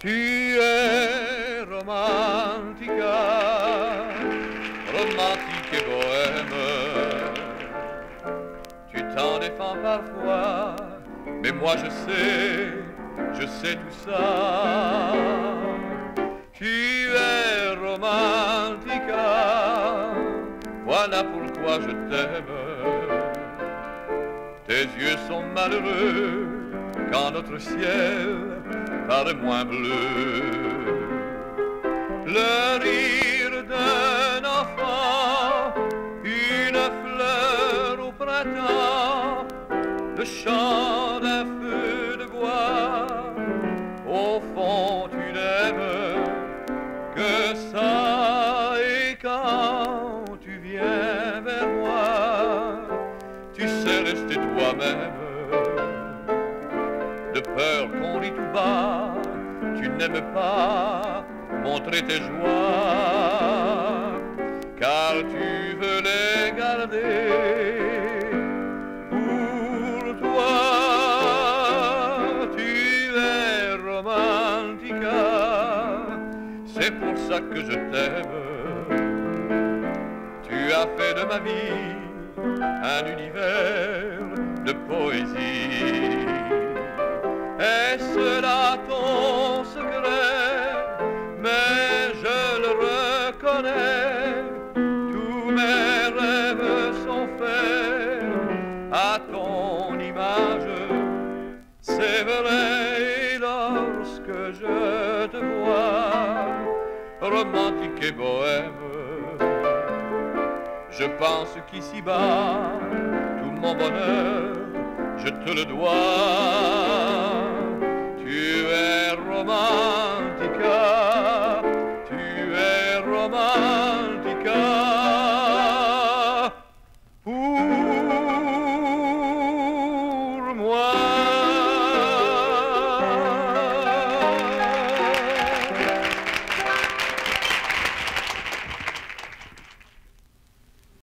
Tu es romantica, romantique et bohème. Tu t'en défends parfois, mais moi je sais, je sais tout ça. Tu es romantica, voilà pourquoi je t'aime. Tes yeux sont malheureux quand notre ciel paraît moins bleu. Le rire d'un enfant, une fleur au printemps, le chant d'un De peur qu'on rit tout bas, tu n'aimes pas montrer tes joies, car tu veux les garder pour toi. Tu es romantica, c'est pour ça que je t'aime. Tu as fait de ma vie un univers de poésie. Est-ce là ton secret Mais je le reconnais, tous mes rêves sont faits à ton image. C'est vrai, lorsque je te vois, romantique et bohème, je pense qu'ici-bas, tout mon bonheur, je te le dois. romantica.